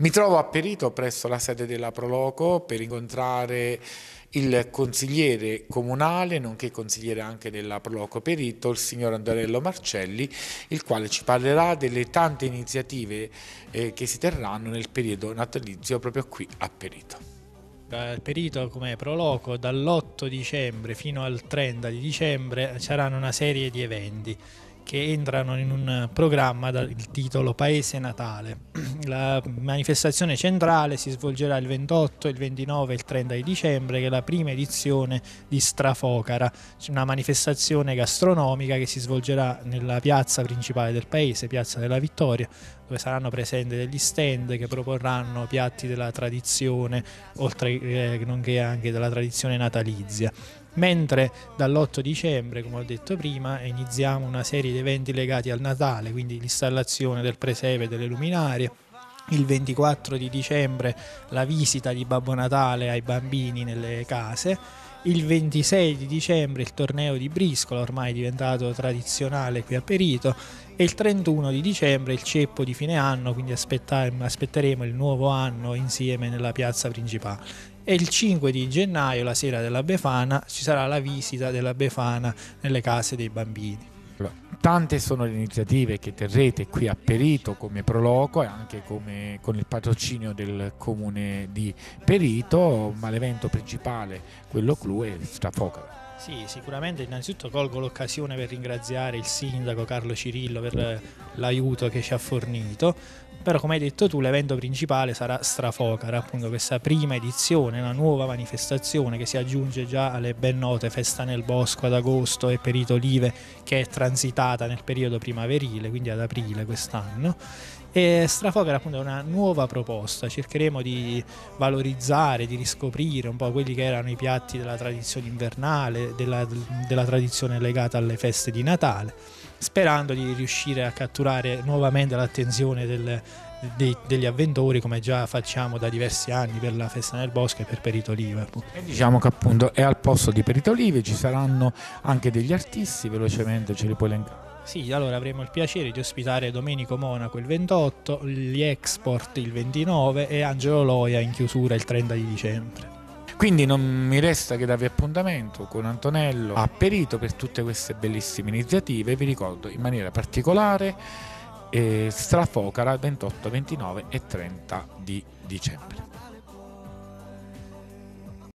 Mi trovo a Perito presso la sede della Proloco per incontrare il consigliere comunale, nonché consigliere anche della Proloco Perito, il signor Antonello Marcelli, il quale ci parlerà delle tante iniziative eh, che si terranno nel periodo natalizio proprio qui a Perito. Dal Perito come Proloco dall'8 dicembre fino al 30 di dicembre saranno una serie di eventi che entrano in un programma dal titolo Paese Natale. La manifestazione centrale si svolgerà il 28, il 29 e il 30 di dicembre, che è la prima edizione di Strafocara, una manifestazione gastronomica che si svolgerà nella piazza principale del paese, Piazza della Vittoria, dove saranno presenti degli stand che proporranno piatti della tradizione, oltre eh, nonché anche della tradizione natalizia. Mentre dall'8 dicembre, come ho detto prima, iniziamo una serie di eventi legati al Natale, quindi l'installazione del presepe e delle luminarie, il 24 di dicembre la visita di Babbo Natale ai bambini nelle case, il 26 di dicembre il torneo di briscola, ormai diventato tradizionale qui a Perito, e il 31 di dicembre il ceppo di fine anno, quindi aspetteremo il nuovo anno insieme nella piazza principale e il 5 di gennaio, la sera della Befana, ci sarà la visita della Befana nelle case dei bambini. Tante sono le iniziative che terrete qui a Perito come Proloco e anche come, con il patrocinio del comune di Perito, ma l'evento principale, quello clou, è Strafocaro. Sì, sicuramente innanzitutto colgo l'occasione per ringraziare il sindaco Carlo Cirillo per l'aiuto che ci ha fornito, però come hai detto tu l'evento principale sarà Strafocara, appunto questa prima edizione, una nuova manifestazione che si aggiunge già alle ben note Festa nel Bosco ad agosto e Perito Olive che è transitata nel periodo primaverile, quindi ad aprile quest'anno. E Strafocara appunto è una nuova proposta, cercheremo di valorizzare, di riscoprire un po' quelli che erano i piatti della tradizione invernale, della, della tradizione legata alle feste di Natale sperando di riuscire a catturare nuovamente l'attenzione del, dei, degli avventori come già facciamo da diversi anni per la festa nel bosco e per Perito Olive. E diciamo che appunto è al posto di Perito Olive, ci saranno anche degli artisti, velocemente ce li puoi elencare. Sì, allora avremo il piacere di ospitare Domenico Monaco il 28, gli Export il 29 e Angelo Loia in chiusura il 30 di dicembre. Quindi non mi resta che darvi appuntamento con Antonello a Perito per tutte queste bellissime iniziative. Vi ricordo in maniera particolare eh, Strafocara 28, 29 e 30 di dicembre.